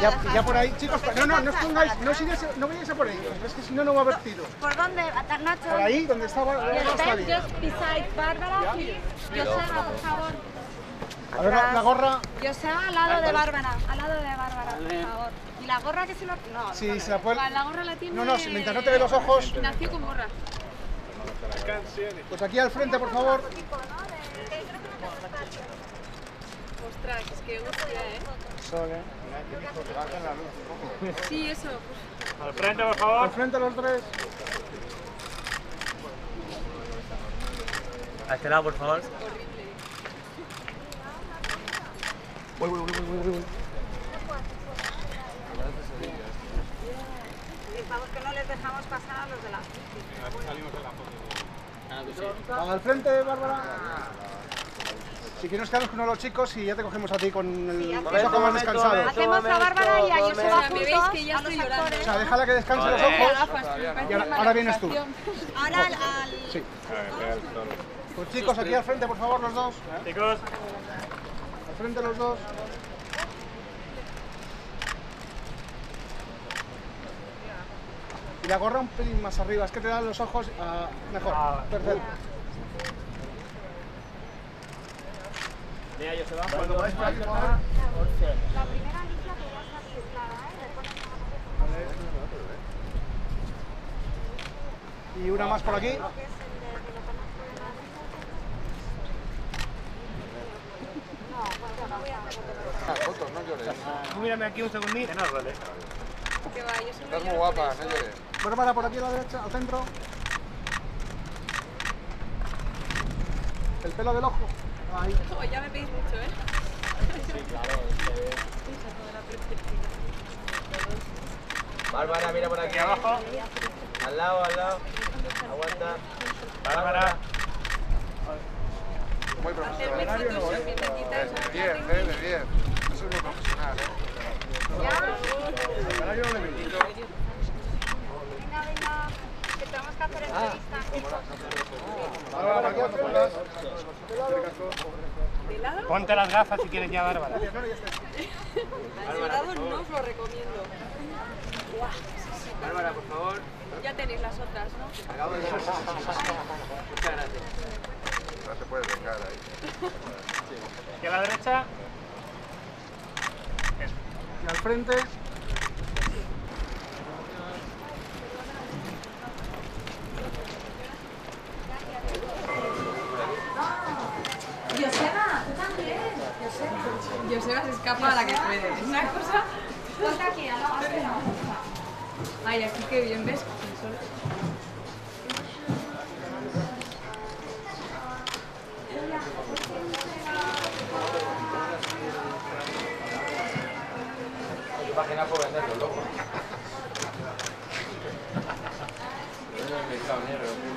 Ya, ya por ahí, chicos, no, no, no os pongáis, no, sigáis, no vayáis a por ellos, es que si no, no va a haber tiro. ¿Por dónde? Nacho. Por ahí, donde estaba, bien. just beside Bárbara, por favor. A ver, la, gorra, Joseba al lado de Bárbara, al lado de Bárbara, por favor. ¿Y la gorra que se lo...? No. si se la puede... La gorra la tiene... No, no, mientras no te ve los ojos, Ignacio con gorra. pues aquí al frente, por favor. Ostras, es que hostia, ¿eh? Sí, eso. Al frente, por Al favor. frente los tres. A este lado, por favor. Uy, uy, uy, uy, uy, uy. Vamos que no les dejamos pasar a los de la... Al frente, Bárbara. Si quieres nos quedamos con uno de los chicos y ya te cogemos a ti con el los ojos más descansados. Hacemos a Bárbara y a Joseba juntos, que ya a los estoy llorando. actores. O sea, déjala que descanse los ojos y ahora, ahora vienes tú. Ahora al... al- Sí. Pues chicos, aquí al frente, por favor, los dos. Chicos, Al frente los dos. Y la gorra un pelín más arriba, es que te dan los ojos ah, mejor. Ah. Perfecto. Mira, yo se va. Cuando vais por aquí. La primera lista que ya está clara, ¿eh? Y una más por aquí. Tú mírame aquí un segundín. que no soy Estás muy guapa, no llores. Bárbara por aquí a la derecha, al centro. El pelo del ojo. Oh, ya me pedís mucho, ¿eh? Bárbara, mira por aquí. Aquí abajo. Al lado, al lado. Aguanta. Bárbara. Muy profesional. De 10, eh, de 10. Eso es muy profesional, eh. Venga, que hacer entrevista. Al lado. Ponte las gafas si quieres ya, Bárbara. De lado no os lo recomiendo. Bárbara, por favor. Ya tenéis las otras, ¿no? Acabo de Muchas gracias. No te puedes vengar ahí. Aquí a la derecha. Y al frente. Escapa a la que puede. Es una cosa... Ponte aquí, al lado. Ay, aquí qué bien, ¿ves? Página por venderlo, loco. Es el mercado negro.